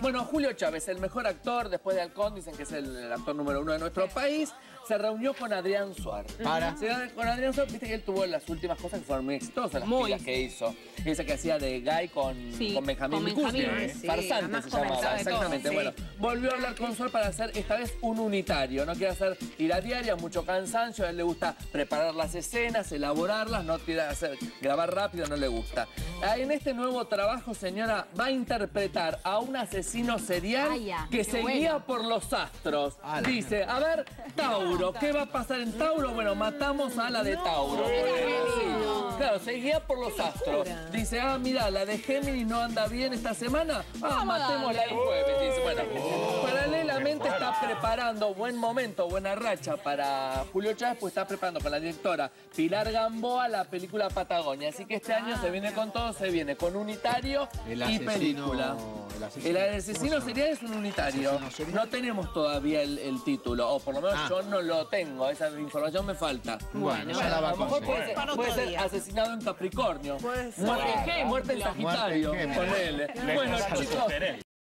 Bueno, Julio Chávez, el mejor actor después de Halcón, dicen que es el, el actor número uno de nuestro país, se reunió con Adrián Suárez. Para. Se reunió con Adrián Suárez, viste que él tuvo las últimas cosas que fueron muy exitosas, las Muy. pilas que hizo. Esa que hacía de Guy con, Sí, con Benjamín con Micucci. Benjamín, sí, Farsante la más se llamaba, exactamente. Bueno, volvió a hablar con Suárez para hacer esta vez un unitario. No quiere hacer tiras diarias, mucho cansancio. A él le gusta preparar las escenas, elaborarlas, no tira, hacer, grabar rápido, no le gusta. Ah, En este nuevo trabajo, señora, va a interpretar a un asesino serial Ay, ya, que se bueno. guía por los astros. Dice, a ver, Tauro, ¿qué va a pasar en Tauro? Bueno, matamos a la de Tauro. Claro, se guía por los astros. Dice, ah, mira, la de Géminis no anda bien esta semana. Ah, matémosla el jueves. Dice, bueno, paralelamente está preparando buen momento, buena racha para Julio Chávez, pues está preparando con la directora Pilar Gamboa la película Patagonia. Así que este año se viene con todo, se viene con unitario y película. El asesino- El asesino ¿cómo se serial es un unitario. No tenemos todavía el, el título, o por lo menos Ah. yo no lo tengo, esa información me falta. Bueno, ya la va a mejor puede ser, puede ser asesinado en Capricornio. Puede ser. Muerte en Géminis, muerte en Sagitario. Géminis. Ponele. Bueno, chicos,